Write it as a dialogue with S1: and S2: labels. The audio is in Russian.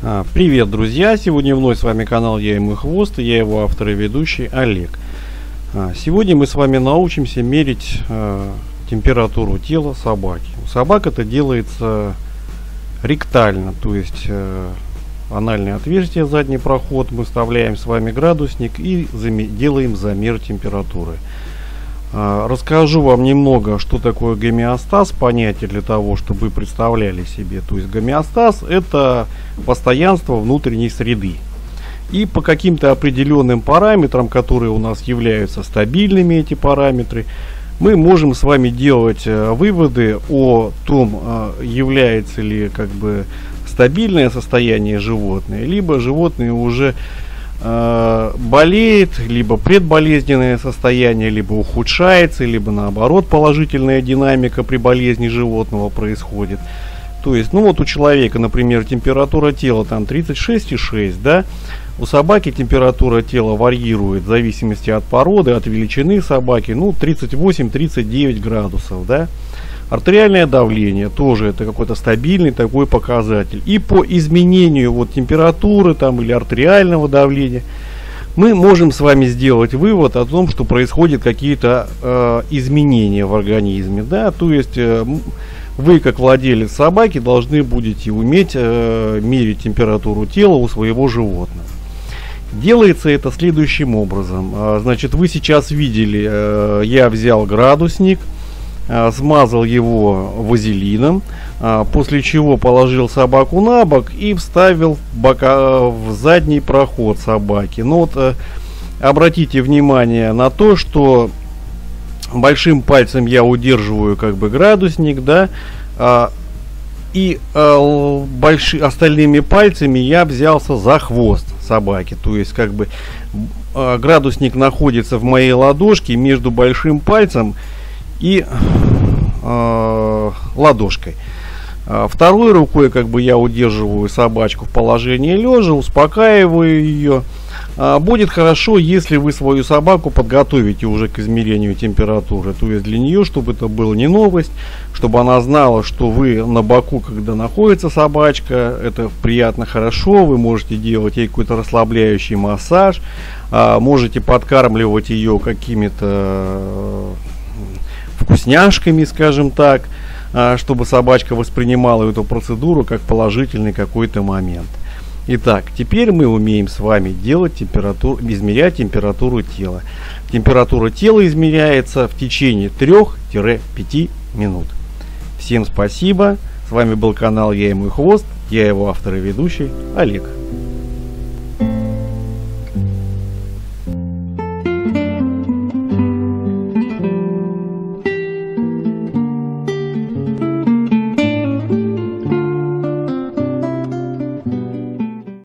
S1: А, Привет, друзья! Сегодня вновь с вами канал Я и мой хвост, и я его автор и ведущий Олег. А, Сегодня мы с вами научимся мерить э, температуру тела собаки. У собак это делается ректально, то есть э, анальное отверстие, задний проход, мы вставляем с вами градусник и делаем замер температуры. А, Расскажу вам немного, что такое гомеостаз, понятие для того, чтобы вы представляли себе. То есть гомеостаз это постоянство внутренней среды. И по каким-то определенным параметрам, которые у нас являются стабильными, эти параметры, мы можем с вами делать э, выводы о том, э, является ли как бы стабильное состояние животное, либо животное уже э, болеет, либо предболезненное состояние, либо ухудшается, либо наоборот положительная динамика при болезни животного происходит. То есть, ну вот у человека, например, температура тела там 36,6, да, у собаки температура тела варьирует в зависимости от породы, от величины собаки, ну 38-39 градусов, да. Артериальное давление тоже это какой-то стабильный такой показатель. И по изменению вот температуры там или артериального давления мы можем с вами сделать вывод о том, что происходят какие-то э, изменения в организме, да, то есть э, вы как владелец собаки должны будете уметь э, мерить температуру тела у своего животного. Делается это следующим образом. А, Значит, вы сейчас видели, э, я взял градусник, смазал его вазелином, а, после чего положил собаку на бок и вставил бока, в задний проход собаки. Ну вот, э, обратите внимание на то, что большим пальцем я удерживаю как бы градусник, да, а, и э, больши, остальными пальцами я взялся за хвост собаки. То есть, как бы э, градусник находится в моей ладошке между большим пальцем и э, ладошкой. А Второй рукой, как бы я удерживаю собачку в положении лежа, успокаиваю ее. А, Будет хорошо, если вы свою собаку подготовите уже к измерению температуры. То есть для нее, чтобы это была не новость, чтобы она знала, что вы на боку, когда находится собачка, это приятно хорошо, вы можете делать ей какой-то расслабляющий массаж, а, можете подкармливать ее какими-то э, вкусняшками, скажем так, а, чтобы собачка воспринимала эту процедуру как положительный какой-то момент. Итак, теперь мы умеем с вами делать температуру, измерять температуру тела. Температура тела измеряется в течение 3-5 минут. Всем спасибо. С вами был канал Я и мой хвост. Я его автор и ведущий Олег.